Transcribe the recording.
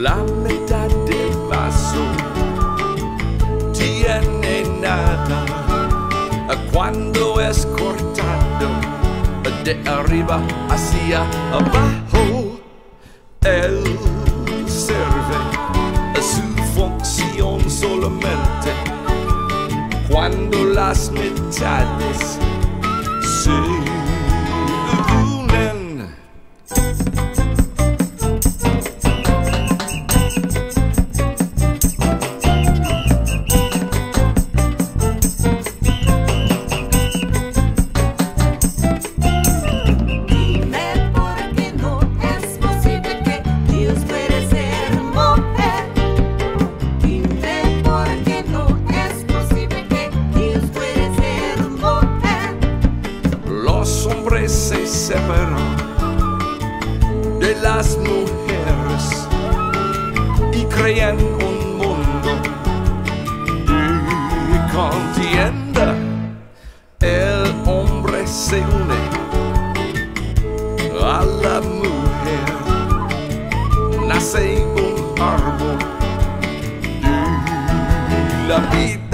la mitad del vaso. Tiene nada. Cuando es cortado de arriba hacia abajo, él serve su función solamente. Cuando las mitades se se separan de las mujeres y crean un mundo de contienda. El hombre se une a la mujer, nace un árbol de la vida.